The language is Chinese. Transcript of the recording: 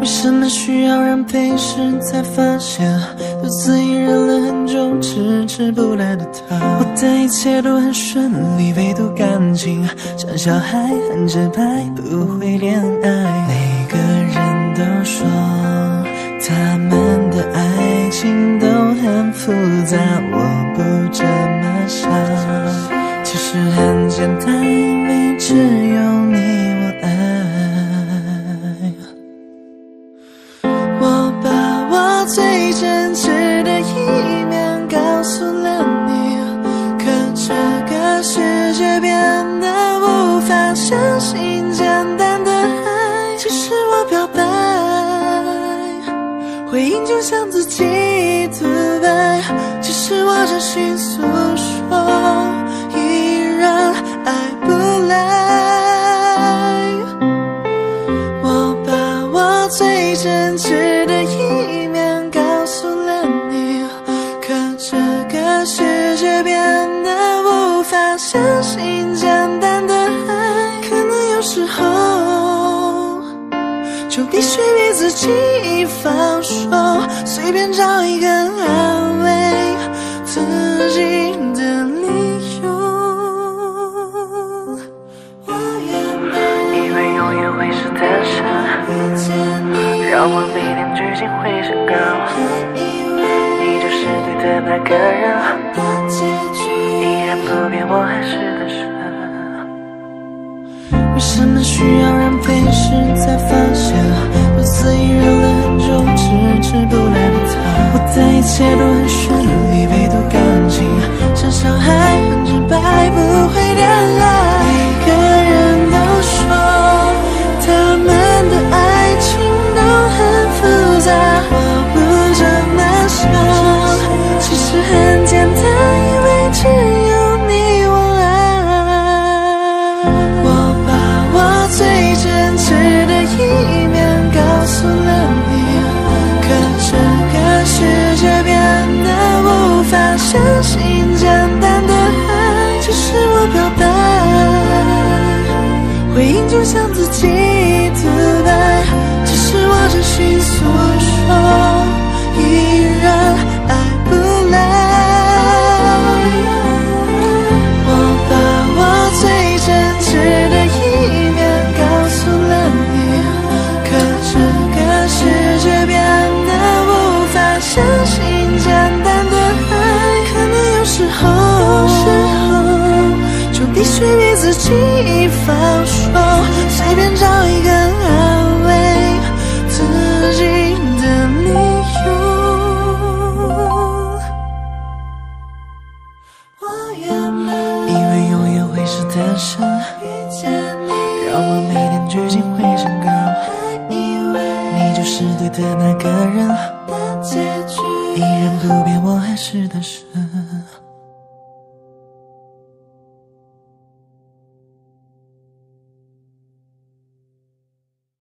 为什么需要人陪时，才发现独自隐忍了很久，迟迟不来的他。我的一切都很顺利，唯独感情像小孩，很直白，不会恋爱。每个人都说他们的爱情都很复杂，我不这么想，其实很简单，因为只有真实的一面告诉了你，可这个世界变得无法相信简单的爱。其实我表白，回应就像自己独白。其实我真心诉轻易放手，随便找一个安慰自己的理由。我原本以为永远会是单身，遇见你，让我每天剧情会升高。还以为你就是对的那个人，结局。依然不变，我还是单身。为什么需要人陪时，才发现切都很回应就像自己自白。只是我真心诉说，依然爱不来。我把我最真挚的一面告诉了你，可这个世界变得无法相信候就必须逼自己放手，随便找一个安慰自己的理由。我原本以为永远会是单身，遇见你，让我每天聚精会升高。还以为你就是对的那个人，但结局依然不变，我还是单身。